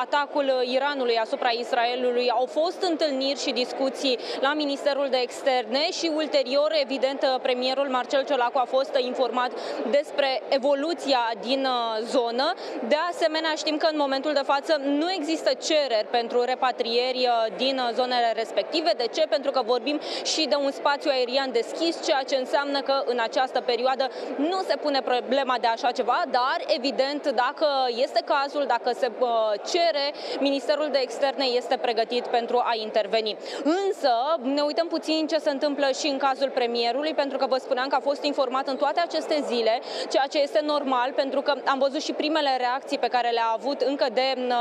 atacul Iranului asupra Israelului au fost întâlniri și discuții la Ministerul de Externe și ulterior, evident, premierul Marcel Ciolacu a fost informat despre evoluția din uh, zonă. De asemenea, știm că în momentul de față nu există cereri pentru repatrieri uh, din uh, zonele respective. De ce? Pentru că vorbim și de un spațiu aerian deschis, ceea ce înseamnă că în această perioadă nu se pune problema de așa ceva, dar evident, dacă este cazul, dacă se cere, Ministerul de Externe este pregătit pentru a interveni. Însă, ne uităm puțin ce se întâmplă și în cazul premierului, pentru că vă spuneam că a fost informat în toate aceste zile, ceea ce este normal, pentru că am văzut și primele reacții pe care le-a avut încă de uh,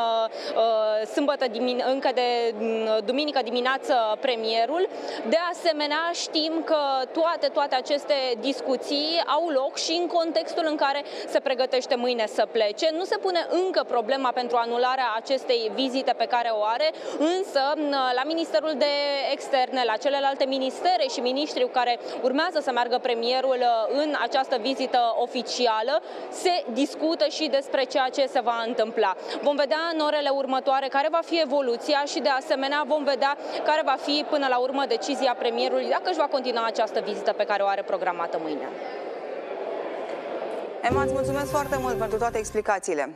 uh, sâmbătă, încă de uh, duminică dimineață premierul. De asemenea, știm că toate, toate aceste discuții au loc și în contextul în care se pregătește mâine să plece. Nu se pune încă problema pentru anularea acestei vizite pe care o are, însă la Ministerul de Externe, la celelalte ministere și miniștri cu care urmează să meargă premierul uh, în această vizită oficială, se discută și despre ceea ce se va întâmpla. Vom vedea în orele următoare care va fi evoluția și de asemenea vom vedea care va fi până la urmă decizia premierului dacă își va continua această vizită pe care o are programată mâine. Emma, îți mulțumesc foarte mult pentru toate explicațiile.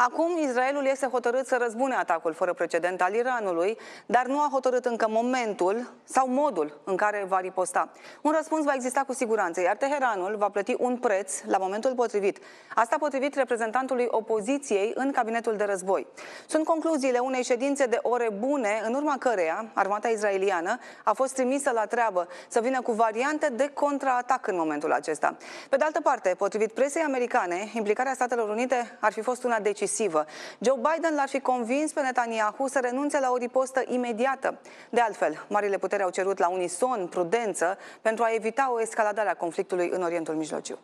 Acum, Israelul este hotărât să răzbune atacul fără precedent al Iranului, dar nu a hotărât încă momentul sau modul în care va riposta. Un răspuns va exista cu siguranță, iar Teheranul va plăti un preț la momentul potrivit. Asta potrivit reprezentantului opoziției în cabinetul de război. Sunt concluziile unei ședințe de ore bune, în urma căreia armata israeliană a fost trimisă la treabă să vină cu variante de contraatac în momentul acesta. Pe de altă parte, potrivit presei americane, implicarea Statelor Unite ar fi fost una decisivă decisivă. Joe Biden l-ar fi convins pe Netanyahu să renunțe la o ripostă imediată. De altfel, marile putere au cerut la unison prudență pentru a evita o escaladare a conflictului în Orientul Mijlociu.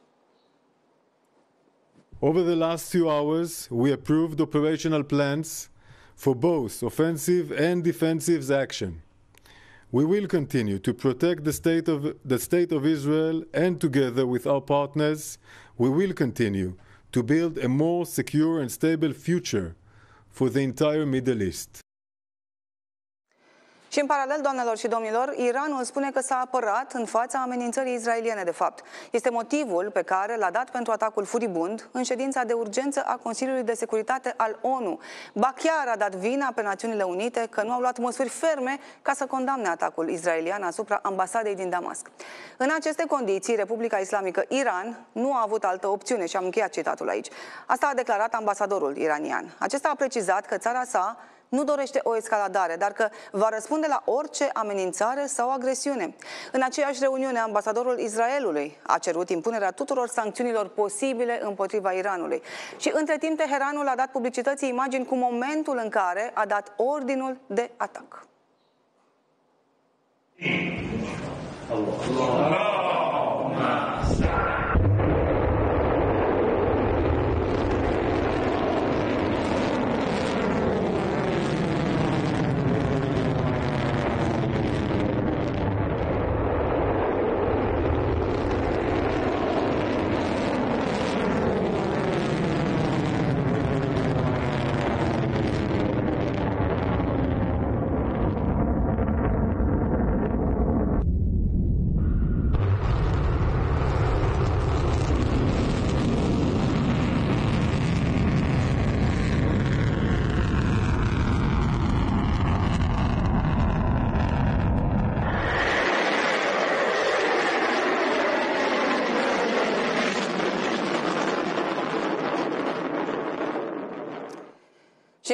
Over the last few hours, we approved operational plans for both offensive and defensive action. We will continue to protect the state of the state of Israel and together with our partners, we will continue to build a more secure and stable future for the entire Middle East. Și în paralel, doamnelor și domnilor, Iranul spune că s-a apărat în fața amenințării israeliene, de fapt. Este motivul pe care l-a dat pentru atacul furibund în ședința de urgență a Consiliului de Securitate al ONU. Ba chiar a dat vina pe Națiunile Unite că nu au luat măsuri ferme ca să condamne atacul israelian asupra ambasadei din Damasc. În aceste condiții, Republica Islamică Iran nu a avut altă opțiune și am încheiat citatul aici. Asta a declarat ambasadorul iranian. Acesta a precizat că țara sa nu dorește o escaladare, dar că va răspunde la orice amenințare sau agresiune. În aceeași reuniune, ambasadorul Israelului a cerut impunerea tuturor sancțiunilor posibile împotriva Iranului. Și între timp, Teheranul a dat publicității imagini cu momentul în care a dat ordinul de atac. Allah. Allah.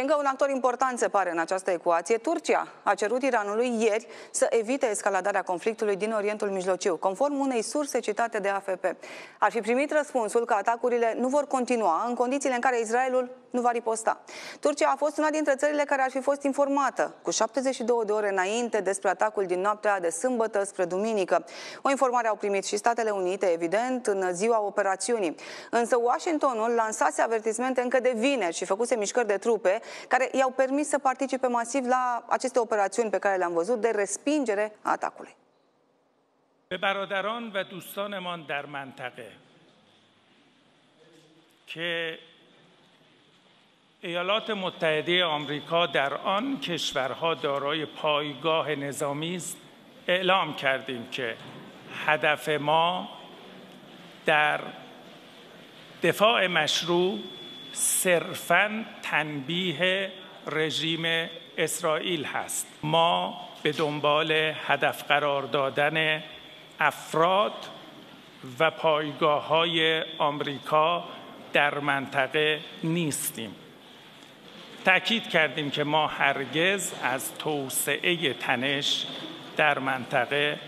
Și încă un actor important se pare în această ecuație, Turcia a cerut Iranului ieri să evite escaladarea conflictului din Orientul Mijlociu, conform unei surse citate de AFP. Ar fi primit răspunsul că atacurile nu vor continua în condițiile în care Israelul nu va riposta. Turcia a fost una dintre țările care ar fi fost informată cu 72 de ore înainte despre atacul din noaptea de sâmbătă spre duminică. O informare au primit și Statele Unite, evident, în ziua operațiunii. Însă Washingtonul lansase avertismente încă de vineri și făcuse mișcări de trupe care i-au permis să participe masiv la aceste operațiuni pe care le-am văzut de respingere a atacului. به برادران و دوستانمان در منطقه که ایالات متحده آمریکا در آن کشورها دارای پایگاه نظامی است اعلام کردیم که هدف ما در دفاع مشروع صرفا تنبیه رژیم اسرائیل هست. ما به دنبال هدف قرار دادن افراد و پایگاه های آمریکا در منطقه نیستیم. تأکید کردیم که ما هرگز از توسعه تنش در منطقه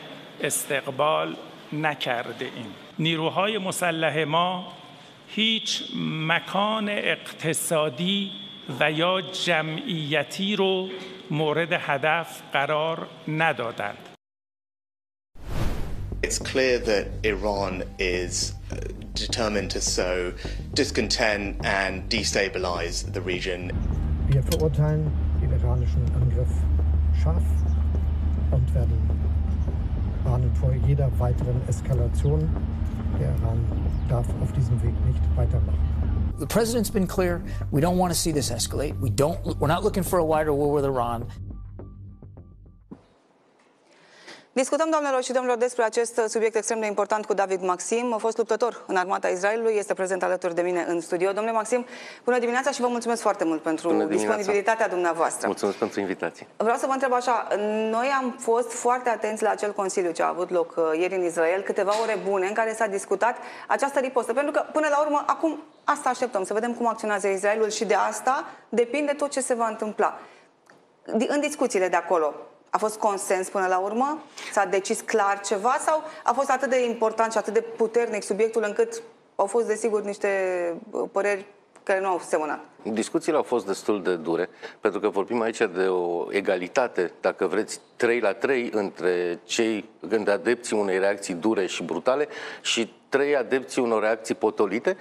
استقبال نکرده ایم. نیروهای مسلح ما هیچ مکان اقتصادی و یا جمعیتی رو مورد هدف قرار ندادند. It's clear that Iran is determined to sow discontent and destabilize the region. Wir verurteilen den iranischen Angriff scharf und werden warnen vor jeder weiteren Eskalation. The president's been clear. We don't want to see this escalate. We don't. We're not looking for a wider war with Iran. Discutăm, doamnelor și domnilor, despre acest subiect extrem de important cu David Maxim, fost luptător în armata Israelului, este prezent alături de mine în studio. Domnule Maxim, bună dimineața și vă mulțumesc foarte mult pentru disponibilitatea dumneavoastră. Mulțumesc pentru invitație. Vreau să vă întreb așa, noi am fost foarte atenți la acel consiliu ce a avut loc uh, ieri în Israel, câteva ore bune în care s-a discutat această ripostă, pentru că până la urmă, acum asta așteptăm, să vedem cum acționează Israelul și de asta depinde tot ce se va întâmpla. În discuțiile de acolo, a fost consens până la urmă? S-a decis clar ceva sau a fost atât de important și atât de puternic subiectul încât au fost, desigur, niște uh, păreri care nu au semănat? Discuțiile au fost destul de dure, pentru că vorbim aici de o egalitate, dacă vreți, 3 la 3 între cei gând adepții unei reacții dure și brutale și trei adepții unor reacții potolite.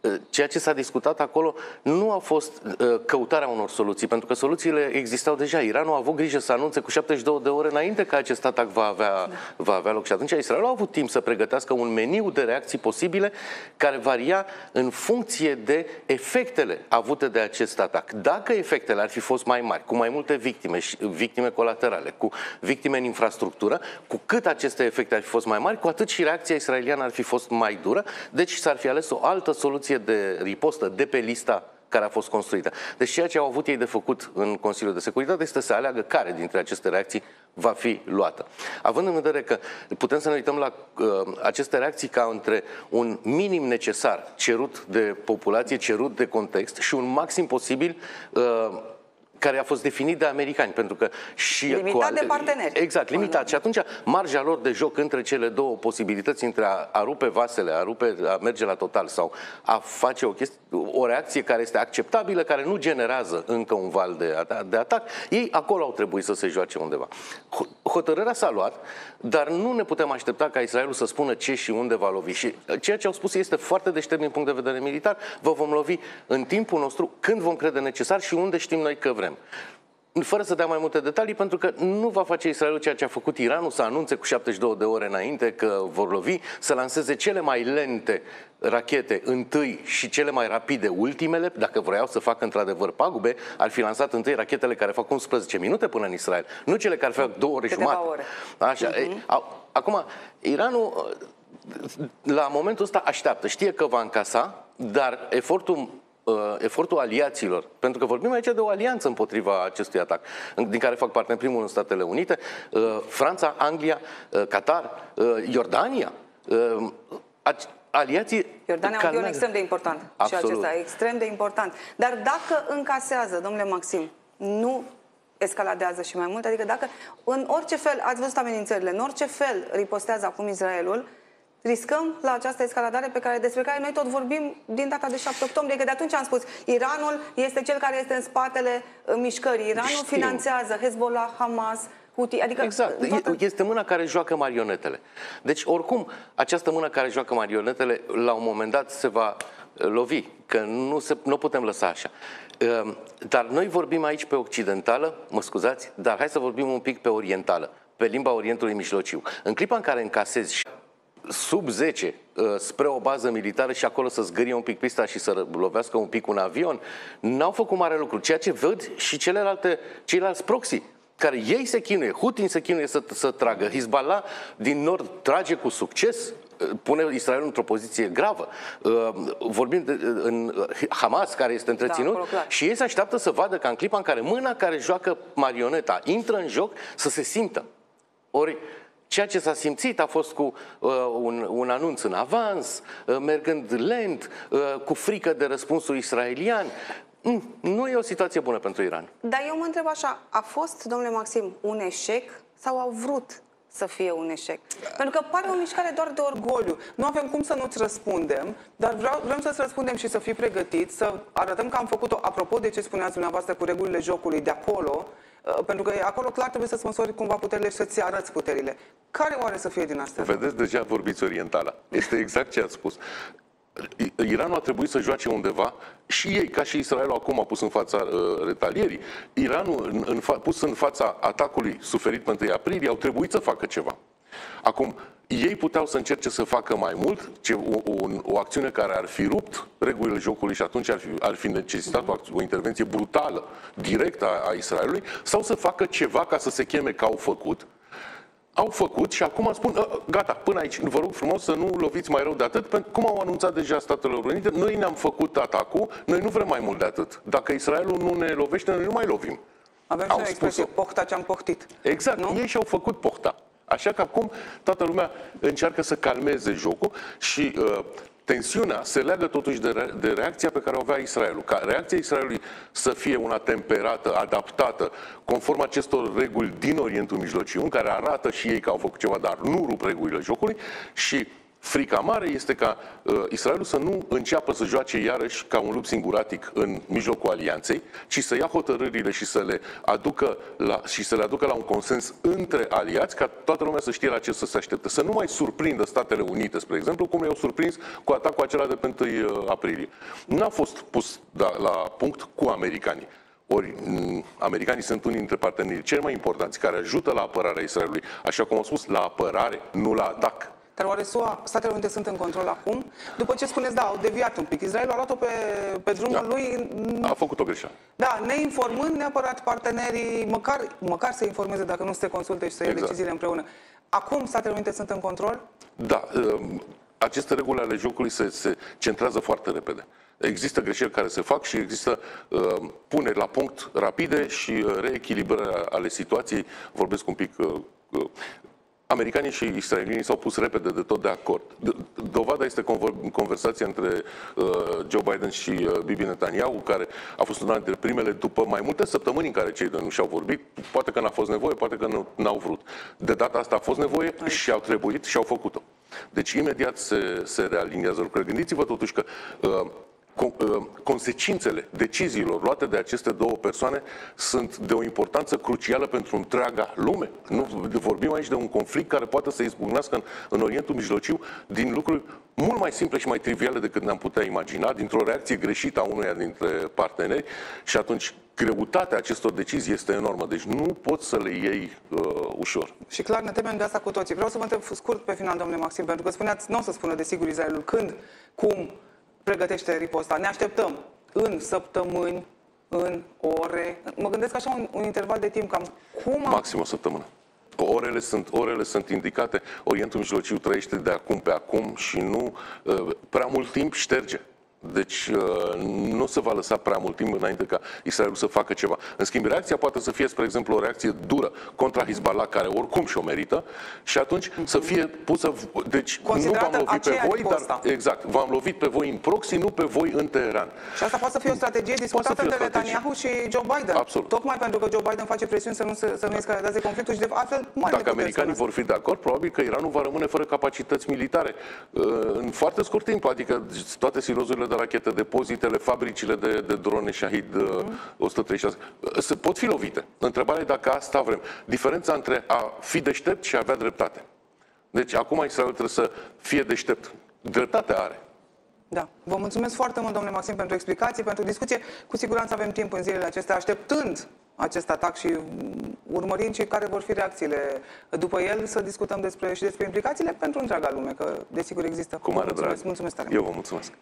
Uh, ceea ce s-a discutat acolo nu a fost uh, căutarea unor soluții, pentru că soluțiile existau deja. Iranul a avut grijă să anunțe cu 72 de ore înainte că acest atac va avea, da. va avea loc. Și atunci Israelul a avut timp să pregătească un meniu de reacții posibile care varia în funcție de efectele avute de acest atac. Dacă efectele ar fi fost mai mari, cu mai multe victime, victime colaterale, cu victime în infrastructură, cu cât aceste efecte ar fi fost mai mari, cu atât și reacția israeliană ar fi fost mai dură, deci s-ar fi ales o altă soluție soluție de ripostă de pe lista care a fost construită. Deci ceea ce au avut ei de făcut în Consiliul de Securitate este să aleagă care dintre aceste reacții va fi luată. Având în vedere că putem să ne uităm la uh, aceste reacții ca între un minim necesar cerut de populație, cerut de context și un maxim posibil uh, care a fost definit de americani, pentru că și... Limitat cu, de parteneri. Exact, limitat. Și atunci marja lor de joc între cele două posibilități, între a, a rupe vasele, a, rupe, a merge la total sau a face o, chestie, o reacție care este acceptabilă, care nu generează încă un val de, de atac, ei acolo au trebuit să se joace undeva. Hotărârea s-a luat, dar nu ne putem aștepta ca Israelul să spună ce și unde va lovi. Și ceea ce au spus este foarte deștept din punct de vedere militar, vă vom lovi în timpul nostru, când vom crede necesar și unde știm noi că vrem vrem fără să dea mai multe detalii, pentru că nu va face Israelul ceea ce a făcut Iranul, să anunțe cu 72 de ore înainte că vor lovi, să lanseze cele mai lente rachete întâi și cele mai rapide ultimele, dacă vreau să facă într-adevăr pagube, ar fi lansat întâi rachetele care fac 11 minute până în Israel, nu cele care fac două ore Câteva jumate. Ore. Așa. Uh-huh. Acum, Iranul la momentul ăsta așteaptă, știe că va încasa, dar efortul uh, efortul aliaților, pentru că vorbim aici de o alianță împotriva acestui atac, din care fac parte în primul în Statele Unite, uh, Franța, Anglia, uh, Qatar, uh, Iordania. Uh, aliații Iordania un pion extrem de important Absolut. și acesta, extrem de important. Dar dacă încasează, domnule Maxim, nu escaladează și mai mult, adică dacă în orice fel, ați văzut amenințările, în orice fel ripostează acum Israelul, riscăm la această escaladare pe care, despre care noi tot vorbim din data de 7 octombrie, că de atunci am spus, Iranul este cel care este în spatele uh, mișcării. Iranul Știu. finanțează Hezbollah, Hamas, Houthi, adică... Exact, toată... este mâna care joacă marionetele. Deci, oricum, această mână care joacă marionetele, la un moment dat se va uh, lovi, că nu, se, nu putem lăsa așa. Uh, dar noi vorbim aici pe occidentală, mă scuzați, dar hai să vorbim un pic pe orientală, pe limba Orientului Mijlociu. În clipa în care încasezi sub 10 uh, spre o bază militară și acolo să zgârie un pic pista și să lovească un pic un avion, n-au făcut mare lucru. Ceea ce văd și celelalte, ceilalți proxy, care ei se chinuie, Hutin se chinuie să, să tragă, Hezbollah din nord trage cu succes, uh, pune Israel într-o poziție gravă. Uh, vorbim de în Hamas, care este întreținut, da, acolo, și ei se așteaptă să vadă ca în clipa în care mâna care joacă marioneta intră în joc, să se simtă. Ori Ceea ce s-a simțit a fost cu uh, un, un anunț în avans, uh, mergând lent, uh, cu frică de răspunsul israelian. Mm, nu e o situație bună pentru Iran. Dar eu mă întreb așa, a fost, domnule Maxim, un eșec sau au vrut să fie un eșec. Pentru că pare o mișcare doar de orgoliu. Nu avem cum să nu-ți răspundem, dar vreau, vrem să-ți răspundem și să fii pregătit, să arătăm că am făcut-o, apropo de ce spuneați dumneavoastră cu regulile jocului de acolo, Uh, pentru că acolo clar trebuie să-ți măsori cumva puterile și să-ți arăți puterile. Care oare să fie din astea? Vedeți, deja vorbiți orientala. Este exact ce ați spus. Iranul a trebuit să joace undeva și ei, ca și Israelul acum a pus în fața uh, retalierii, Iranul în, în fa- pus în fața atacului suferit pe 1 aprilie, au trebuit să facă ceva. Acum, ei puteau să încerce să facă mai mult, ce, o, o, o acțiune care ar fi rupt regulile jocului și atunci ar fi, ar fi necesitat o, o intervenție brutală, directă a, a Israelului, sau să facă ceva ca să se cheme că au făcut. Au făcut și acum spun, ă, gata, până aici, vă rog frumos să nu loviți mai rău de atât, pentru cum au anunțat deja Statele Unite, noi ne-am făcut atacul, noi nu vrem mai mult de atât. Dacă Israelul nu ne lovește, noi nu mai lovim. Avem și o expresie, pohta ce-am pohtit. Exact, nu? ei și-au făcut pohta. Așa că acum toată lumea încearcă să calmeze jocul și uh, tensiunea se leagă totuși de, re- de reacția pe care o avea Israelul. Ca reacția Israelului să fie una temperată, adaptată, conform acestor reguli din Orientul Mijlociu, în care arată și ei că au făcut ceva, dar nu rup regulile jocului și Frica mare este ca uh, Israelul să nu înceapă să joace iarăși ca un lup singuratic în mijlocul alianței, ci să ia hotărârile și să le aducă la, și să le aducă la un consens între aliați, ca toată lumea să știe la ce să se aștepte. Să nu mai surprindă Statele Unite, spre exemplu, cum i-au surprins cu atacul acela de pe 1 uh, aprilie. N-a fost pus da, la punct cu americanii. Ori mm, americanii sunt unii dintre partenerii cei mai importanți care ajută la apărarea Israelului, așa cum am spus, la apărare, nu la atac. Dar oare SUA, Statele Unite sunt în control acum? După ce spuneți, da, au deviat un pic. Israelul a luat-o pe, pe drumul da. lui... A făcut o greșeală. Da, neinformând neapărat partenerii, măcar, măcar să informeze dacă nu se consulte și să ia exact. deciziile împreună. Acum Statele Unite sunt în control? Da, um, aceste reguli ale jocului se, se centrează foarte repede. Există greșeli care se fac și există uh, puneri la punct rapide și uh, reechilibrări ale situației. Vorbesc un pic uh, uh Americanii și israelienii s-au pus repede de tot de acord. Dovada este conversația între uh, Joe Biden și uh, Bibi Netanyahu, care a fost una dintre primele după mai multe săptămâni în care cei doi nu și-au vorbit. Poate că n-a fost nevoie, poate că nu, n-au vrut. De data asta a fost nevoie și au trebuit și au făcut-o. Deci imediat se, se realiniază lucrurile. Gândiți-vă totuși că uh, Uh, consecințele deciziilor luate de aceste două persoane sunt de o importanță crucială pentru întreaga lume. Nu vorbim aici de un conflict care poate să izbucnească în, în Orientul Mijlociu din lucruri mult mai simple și mai triviale decât ne-am putea imagina, dintr-o reacție greșită a unuia dintre parteneri și atunci greutatea acestor decizii este enormă. Deci nu poți să le iei uh, ușor. Și clar ne temem de asta cu toții. Vreau să vă întreb scurt pe final, domnule Maxim, pentru că spuneați, nu o să spună de sigur Israelul când, cum, pregătește riposta. Ne așteptăm în săptămâni, în ore. Mă gândesc așa un, un interval de timp, cam cum... Am... Maxim o săptămână. Orele sunt, orele sunt indicate, Orientul Mijlociu trăiește de acum pe acum și nu uh, prea mult timp șterge. Deci uh, nu se va lăsa prea mult timp înainte ca Israelul să facă ceva. În schimb, reacția poate să fie, spre exemplu, o reacție dură contra Hezbollah, care oricum și-o merită, și atunci mm-hmm. să fie pusă... Deci nu v-am lovit pe voi, dar... Exact. V-am lovit pe voi în proxy, nu pe voi în Teheran. Și asta poate să fie o strategie discutată între Netanyahu și Joe Biden. Absolut. Tocmai pentru că Joe Biden face presiuni să nu, se, să nu escaladeze conflictul și de altfel mai Dacă americanii vor fi de acord, probabil că Iranul va rămâne fără capacități militare uh, în foarte scurt timp, adică toate silozurile de rachete, depozitele, fabricile de, de drone Shahid mm-hmm. 136, se pot fi lovite. Întrebarea e dacă asta vrem. Diferența între a fi deștept și a avea dreptate. Deci acum Israel trebuie să fie deștept. Dreptate are. Da. Vă mulțumesc foarte mult, domnule Maxim, pentru explicații, pentru discuție. Cu siguranță avem timp în zilele acestea, așteptând acest atac și urmărind și care vor fi reacțiile după el, să discutăm despre, și despre implicațiile pentru întreaga lume, că desigur există. Cu mare mulțumesc, drag. mulțumesc tare. Eu vă mulțumesc.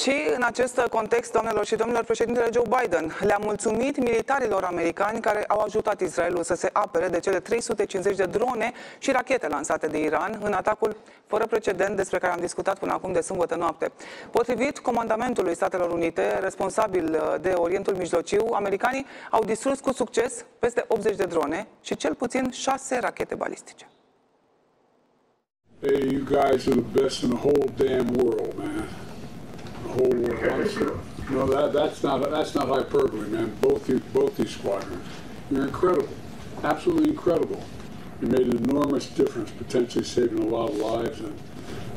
Și în acest context, doamnelor și domnilor, președintele Joe Biden le-a mulțumit militarilor americani care au ajutat Israelul să se apere de cele 350 de drone și rachete lansate de Iran în atacul fără precedent despre care am discutat până acum de sâmbătă noapte. Potrivit comandamentului Statelor Unite, responsabil uh, de Orientul Mijlociu, americanii au distrus cu succes peste 80 de drone și cel puțin 6 rachete balistice. Hey, you guys are the best in the whole damn world, man. Whole world. No, that, that's not that's not hyperbole, man. Both you, both these squadrons, you're incredible, absolutely incredible. You made an enormous difference, potentially saving a lot of lives, and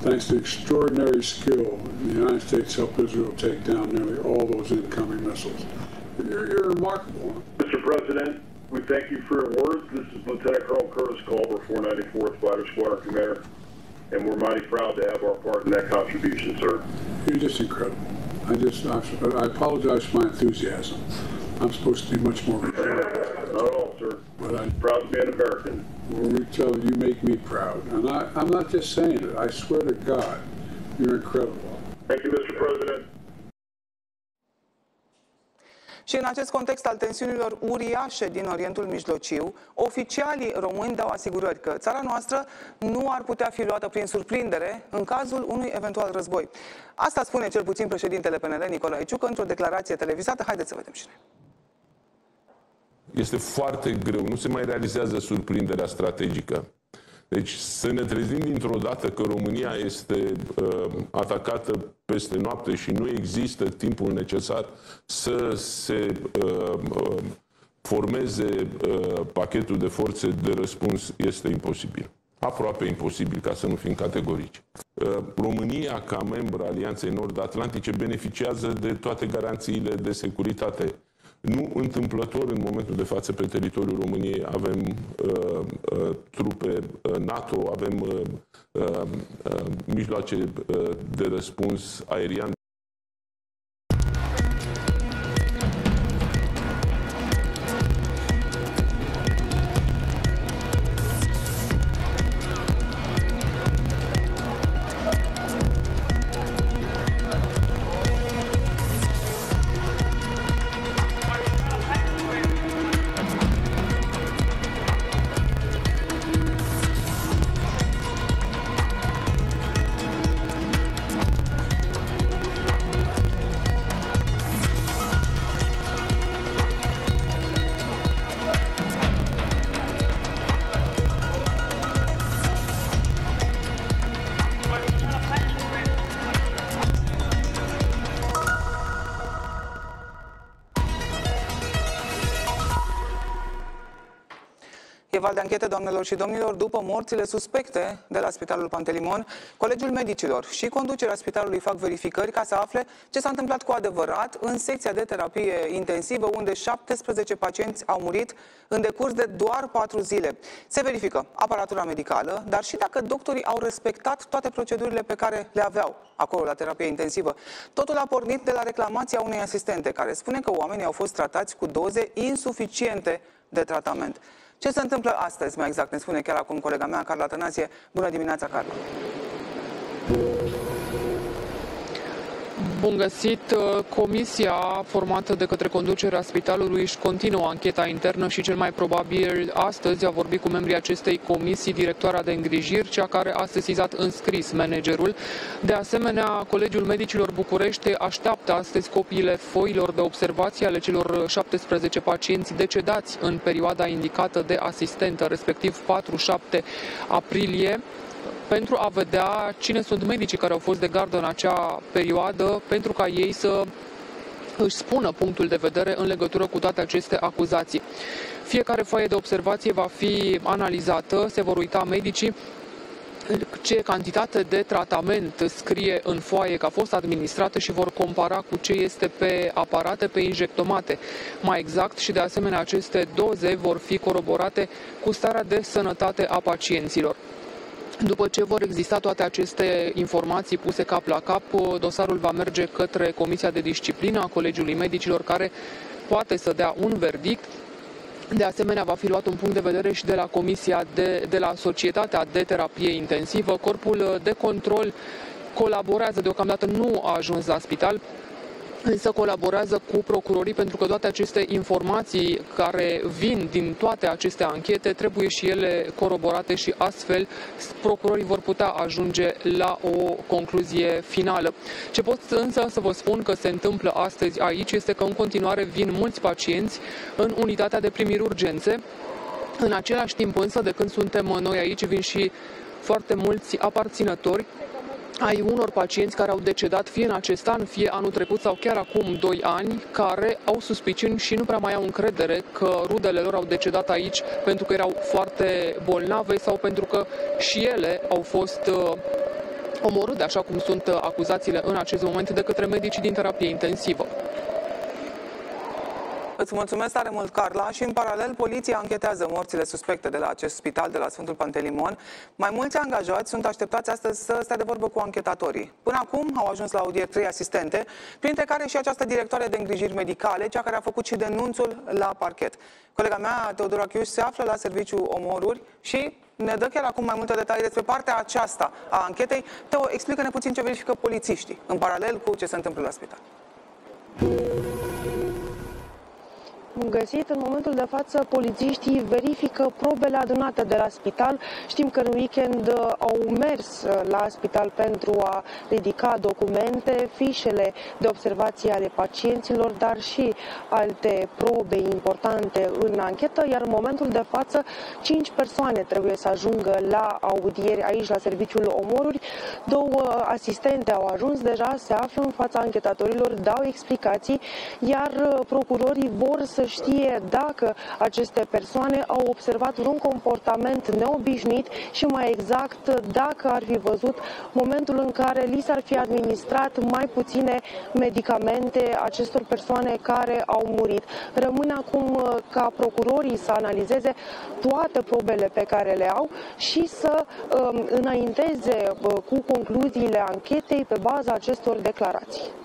thanks to extraordinary skill, the United States helped Israel take down nearly all those incoming missiles. You're, you're remarkable. Mr. President, we thank you for your words. This is Lieutenant Colonel Curtis Culver, 494th Fighter Squadron Commander, and we're mighty proud to have our part in that contribution, sir. You're just incredible. I just, I, I apologize for my enthusiasm. I'm supposed to be much more. Not at all, sir. But I'm Proud to be an American. well, we tell you, you make me proud, and I, I'm not just saying it. I swear to God, you're incredible. Thank you, Mr. President. Și în acest context al tensiunilor uriașe din Orientul Mijlociu, oficialii români dau asigurări că țara noastră nu ar putea fi luată prin surprindere în cazul unui eventual război. Asta spune cel puțin președintele PNL Nicolae Ciucă într-o declarație televizată. Haideți să vedem și noi. Este foarte greu, nu se mai realizează surprinderea strategică. Deci să ne trezim dintr-o dată că România este uh, atacată peste noapte și nu există timpul necesar să se uh, uh, formeze uh, pachetul de forțe de răspuns este imposibil. Aproape imposibil, ca să nu fim categorici. Uh, România, ca membru Alianței Nord-Atlantice, beneficiază de toate garanțiile de securitate nu întâmplător, în momentul de față, pe teritoriul României avem uh, uh, trupe uh, NATO, avem uh, uh, uh, mijloace uh, de răspuns aerian val de anchete, doamnelor și domnilor, după morțile suspecte de la Spitalul Pantelimon, Colegiul Medicilor și conducerea spitalului fac verificări ca să afle ce s-a întâmplat cu adevărat în secția de terapie intensivă, unde 17 pacienți au murit în decurs de doar 4 zile. Se verifică aparatura medicală, dar și dacă doctorii au respectat toate procedurile pe care le aveau acolo la terapie intensivă. Totul a pornit de la reclamația unei asistente care spune că oamenii au fost tratați cu doze insuficiente de tratament. Ce se întâmplă astăzi, mai exact, ne spune chiar acum colega mea, Carla Tănasie. Bună dimineața, Carla! Bun găsit! Comisia formată de către conducerea spitalului își continuă ancheta internă și cel mai probabil astăzi a vorbit cu membrii acestei comisii directoarea de îngrijiri, cea care a sesizat în scris managerul. De asemenea, Colegiul Medicilor București așteaptă astăzi copiile foilor de observație ale celor 17 pacienți decedați în perioada indicată de asistentă, respectiv 4-7 aprilie pentru a vedea cine sunt medicii care au fost de gardă în acea perioadă, pentru ca ei să își spună punctul de vedere în legătură cu toate aceste acuzații. Fiecare foaie de observație va fi analizată, se vor uita medicii ce cantitate de tratament scrie în foaie că a fost administrată și vor compara cu ce este pe aparate, pe injectomate. Mai exact și de asemenea aceste doze vor fi coroborate cu starea de sănătate a pacienților. După ce vor exista toate aceste informații puse cap la cap, dosarul va merge către Comisia de Disciplină a Colegiului Medicilor, care poate să dea un verdict. De asemenea, va fi luat un punct de vedere și de la Comisia de, de la Societatea de Terapie Intensivă. Corpul de control colaborează, deocamdată nu a ajuns la spital, însă colaborează cu procurorii pentru că toate aceste informații care vin din toate aceste anchete trebuie și ele coroborate și astfel procurorii vor putea ajunge la o concluzie finală. Ce pot însă să vă spun că se întâmplă astăzi aici este că în continuare vin mulți pacienți în unitatea de primiri urgențe. În același timp însă, de când suntem noi aici, vin și foarte mulți aparținători ai unor pacienți care au decedat fie în acest an, fie anul trecut sau chiar acum 2 ani, care au suspiciuni și nu prea mai au încredere că rudele lor au decedat aici pentru că erau foarte bolnave sau pentru că și ele au fost uh, omorâte, așa cum sunt uh, acuzațiile în acest moment de către medicii din terapie intensivă. Îți mulțumesc tare mult, Carla. Și în paralel, poliția anchetează morțile suspecte de la acest spital de la Sfântul Pantelimon. Mai mulți angajați sunt așteptați astăzi să stea de vorbă cu anchetatorii. Până acum au ajuns la audier trei asistente, printre care și această directoare de îngrijiri medicale, cea care a făcut și denunțul la parchet. Colega mea, Teodora Chiuș, se află la serviciu omoruri și ne dă chiar acum mai multe detalii despre partea aceasta a anchetei. Teo, explică-ne puțin ce verifică polițiștii, în paralel cu ce se întâmplă la spital. Bun găsit. În momentul de față, polițiștii verifică probele adunate de la spital. Știm că în weekend uh, au mers uh, la spital pentru a ridica documente, fișele de observație ale pacienților, dar și alte probe importante în anchetă, iar în momentul de față, cinci persoane trebuie să ajungă la audieri aici, la serviciul omoruri. Două asistente au ajuns deja, se află în fața anchetatorilor, dau explicații, iar uh, procurorii vor să știe dacă aceste persoane au observat un comportament neobișnuit și mai exact dacă ar fi văzut momentul în care li s-ar fi administrat mai puține medicamente acestor persoane care au murit. Rămâne acum uh, ca procurorii să analizeze toate probele pe care le au și să um, înainteze uh, cu concluziile anchetei pe baza acestor declarații.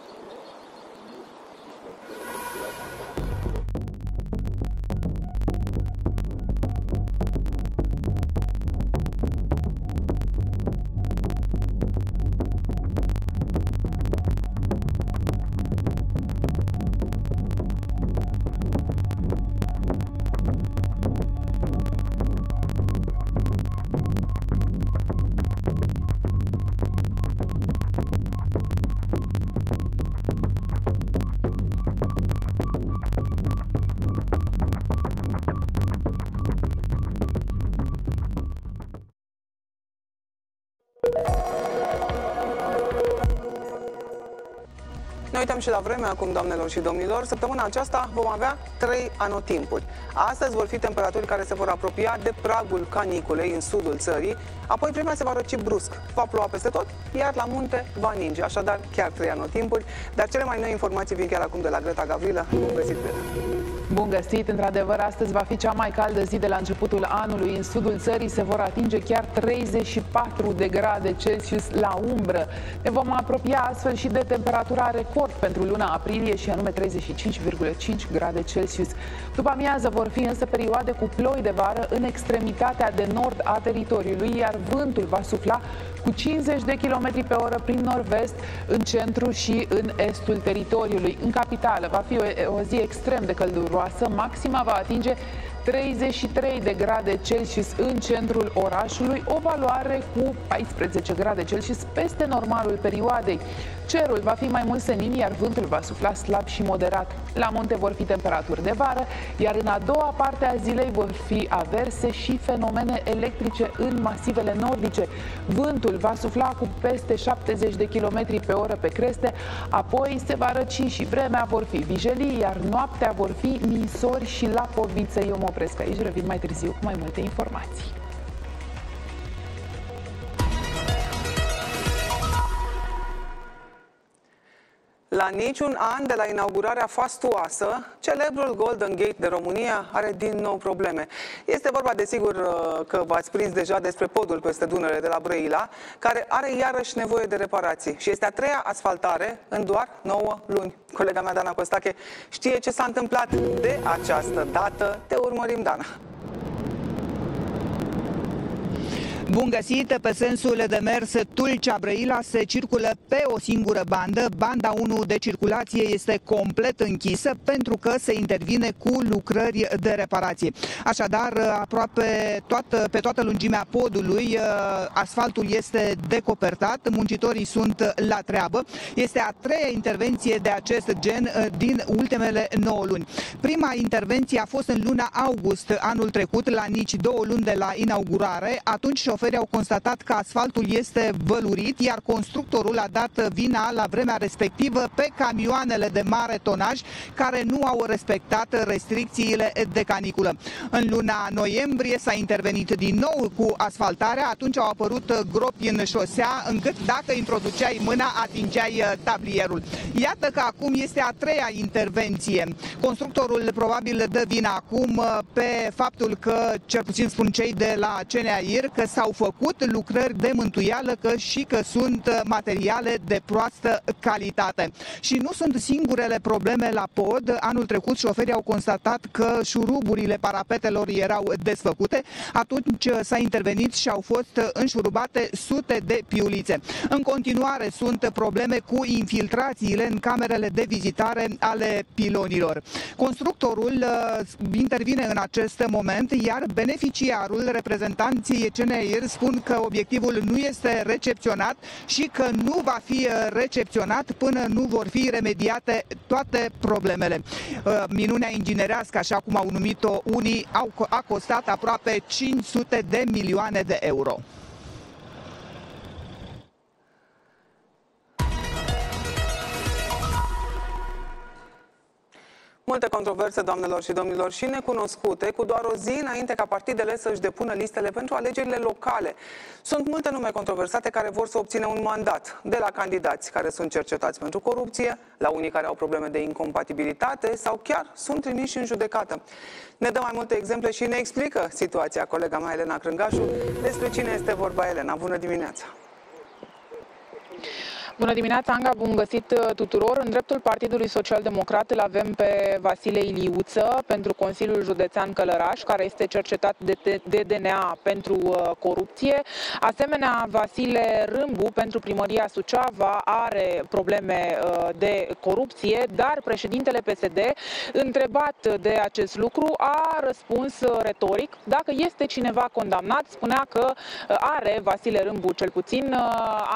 Uităm și la vreme acum, doamnelor și domnilor. Săptămâna aceasta vom avea trei anotimpuri. Astăzi vor fi temperaturi care se vor apropia de pragul caniculei în sudul țării, apoi vremea se va răci brusc, va ploua peste tot, iar la munte va ninge. Așadar, chiar trei anotimpuri, dar cele mai noi informații vin chiar acum de la Greta Gavrilă. Bun găsit, Greta! Bun găsit! Într-adevăr, astăzi va fi cea mai caldă zi de la începutul anului. În sudul țării se vor atinge chiar 34 de grade Celsius la umbră. Ne vom apropia astfel și de temperatura record pentru luna aprilie și anume 35,5 grade Celsius. După amiază vor fi însă perioade cu ploi de vară în extremitatea de nord a teritoriului, iar vântul va sufla cu 50 de km pe oră prin nord-vest, în centru și în estul teritoriului. În capitală va fi o, o zi extrem de călduroasă, maxima va atinge 33 de grade Celsius în centrul orașului, o valoare cu 14 grade Celsius peste normalul perioadei. Cerul va fi mai mult senin, iar vântul va sufla slab și moderat. La munte vor fi temperaturi de vară, iar în a doua parte a zilei vor fi averse și fenomene electrice în masivele nordice. Vântul va sufla cu peste 70 de km pe oră pe creste, apoi se va răci și vremea, vor fi vijelii, iar noaptea vor fi nisori și lapovițe. Eu mă opresc aici, revin mai târziu cu mai multe informații. La niciun an de la inaugurarea fastuoasă, celebrul Golden Gate de România are din nou probleme. Este vorba, desigur, uh, că v-ați prins deja despre podul peste Dunăre de la Brăila, care are iarăși nevoie de reparații și este a treia asfaltare în doar 9 luni. Colega mea, Dana Costache, știe ce s-a întâmplat de această dată. Te urmărim, Dana. Bun găsit! Pe sensul de mers Tulcea-Brăila se circulă pe o singură bandă. Banda 1 de circulație este complet închisă pentru că se intervine cu lucrări de reparație. Așadar, aproape toată, pe toată lungimea podului, asfaltul este decopertat, muncitorii sunt la treabă. Este a treia intervenție de acest gen din ultimele 9 luni. Prima intervenție a fost în luna august anul trecut, la nici două luni de la inaugurare. Atunci șoferii au constatat că asfaltul este vălurit, iar constructorul a dat vina la vremea respectivă pe camioanele de mare tonaj care nu au respectat restricțiile de caniculă. În luna noiembrie s-a intervenit din nou cu asfaltarea, atunci au apărut gropi în șosea, încât dacă introduceai mâna, atingeai tablierul. Iată că acum este a treia intervenție. Constructorul probabil dă vina acum pe faptul că, cel puțin spun cei de la CNAIR, că s-au au făcut lucrări de mântuială că și că sunt materiale de proastă calitate. Și nu sunt singurele probleme la pod. Anul trecut șoferii au constatat că șuruburile parapetelor erau desfăcute. Atunci s-a intervenit și au fost înșurubate sute de piulițe. În continuare sunt probleme cu infiltrațiile în camerele de vizitare ale pilonilor. Constructorul uh, intervine în acest moment, iar beneficiarul, reprezentanții CNI șoferi spun că obiectivul nu este recepționat și că nu va fi uh, recepționat până nu vor fi remediate toate problemele. Uh, minunea inginerească, așa cum au numit-o unii, a costat aproape 500 de milioane de euro. Multe controverse, doamnelor și domnilor, și necunoscute, cu doar o zi înainte ca partidele să-și depună listele pentru alegerile locale. Sunt multe nume controversate care vor să obțină un mandat, de la candidați care sunt cercetați pentru corupție, la unii care au probleme de incompatibilitate sau chiar sunt trimiși în judecată. Ne dă mai multe exemple și ne explică situația colega mea Elena Crângașu despre cine este vorba Elena. Bună dimineața! Bună dimineața, Anga, bun găsit uh, tuturor. În dreptul Partidului Social Democrat îl avem pe Vasile Iliuță pentru Consiliul Județean Călăraș, care este cercetat de, de DNA pentru uh, corupție. Asemenea, Vasile Râmbu pentru primăria Suceava are probleme uh, de corupție, dar președintele PSD, întrebat de acest lucru, a răspuns retoric. Dacă este cineva condamnat, spunea că are, Vasile Râmbu cel puțin,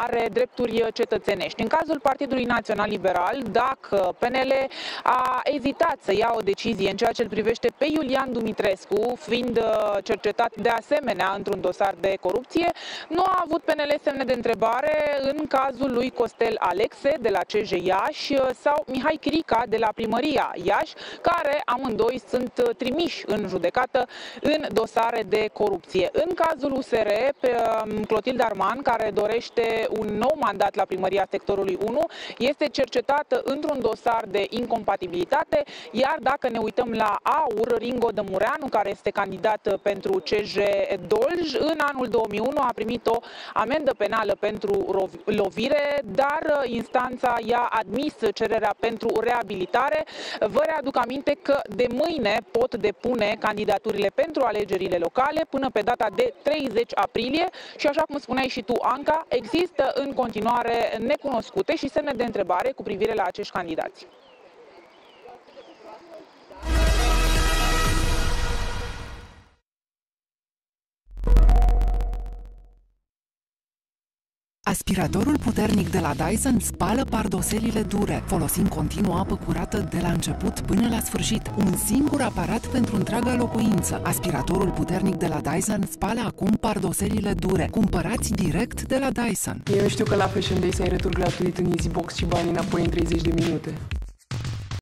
are drepturi cetățene cetățenești. În cazul Partidului Național Liberal, dacă PNL a ezitat să ia o decizie în ceea ce îl privește pe Iulian Dumitrescu, fiind uh, cercetat de asemenea într-un dosar de corupție, nu a avut PNL semne de întrebare în cazul lui Costel Alexe de la CJ Iași sau Mihai Chirica de la Primăria Iași, care amândoi sunt uh, trimiși în judecată în dosare de corupție. În cazul USR, pe um, Clotilde Arman, care dorește un nou mandat la Primăria sectorului 1 este cercetată într-un dosar de incompatibilitate, iar dacă ne uităm la AUR, Ringo Dămureanu, care este candidat pentru CJ Dolj, în anul 2001 a primit o amendă penală pentru lovire, dar instanța i-a admis cererea pentru reabilitare. Vă readuc aminte că de mâine pot depune candidaturile pentru alegerile locale până pe data de 30 aprilie și așa cum spuneai și tu, Anca, există în continuare necunoscute și semne de întrebare cu privire la acești candidați. Aspiratorul puternic de la Dyson spală pardoselile dure, folosind continuu apă curată de la început până la sfârșit. Un singur aparat pentru întreaga locuință. Aspiratorul puternic de la Dyson spală acum pardoselile dure. Cumpărați direct de la Dyson. Eu știu că la Fashion Days ai retur gratuit în Easybox și bani înapoi în 30 de minute.